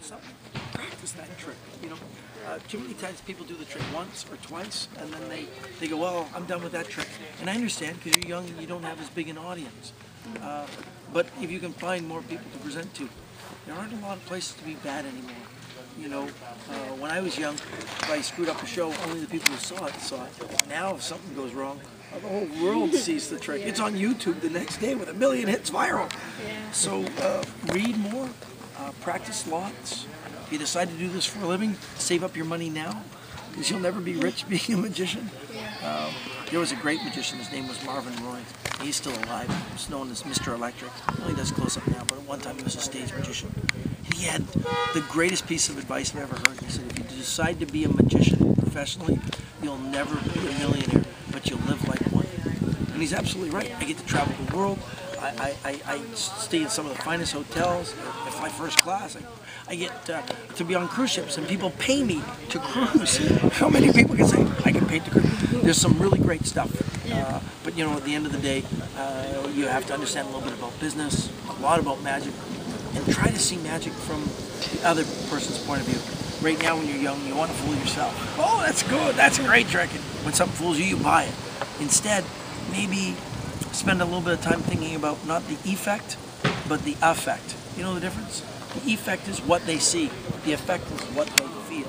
something, practice that trick. You know, uh, too many times people do the trick once or twice, and then they, they go, well, I'm done with that trick. And I understand because you're young and you don't have as big an audience. Uh, but if you can find more people to present to, there aren't a lot of places to be bad anymore. You know, uh, when I was young, if I screwed up a show, only the people who saw it saw it. Now, if something goes wrong, the whole world sees the trick. It's on YouTube the next day with a million hits viral. So uh, read more, uh, practice lots. If you decide to do this for a living, save up your money now because you'll never be rich being a magician. Um, there was a great magician. His name was Marvin Roy. He's still alive. He's known as Mr. Electric. He only does close up now, but at one time he was a stage magician. And he had the greatest piece of advice I've ever heard. He said, if you decide to be a magician professionally, you'll never be a millionaire, but you'll live like one. And he's absolutely right. I get to travel the world. I, I, I, stay in some of the finest hotels. I fly first class. I, I get uh, to be on cruise ships, and people pay me to cruise. How many people can say I get paid to cruise? There's some really great stuff. Uh, but you know, at the end of the day, uh, you have to understand a little bit about business, a lot about magic, and try to see magic from the other person's point of view. Right now, when you're young, you want to fool yourself. Oh, that's good. That's a great trick. And when something fools you, you buy it. Instead, maybe spend a little bit of time thinking about not the effect, but the affect. You know the difference? The effect is what they see. The effect is what they feel.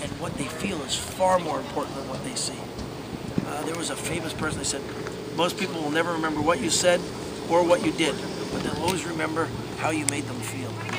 And what they feel is far more important than what they see. Uh, there was a famous person that said, most people will never remember what you said or what you did, but they'll always remember how you made them feel.